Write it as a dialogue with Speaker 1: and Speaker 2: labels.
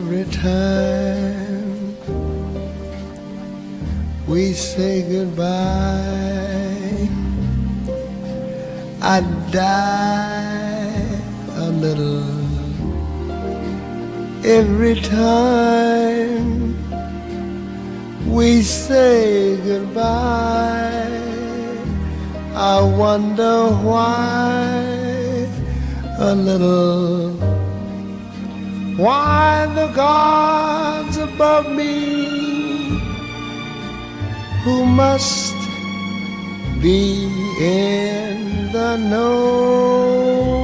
Speaker 1: every time we say goodbye, I die a little every time we say goodbye. I wonder why a little why the gods above me who must be in the know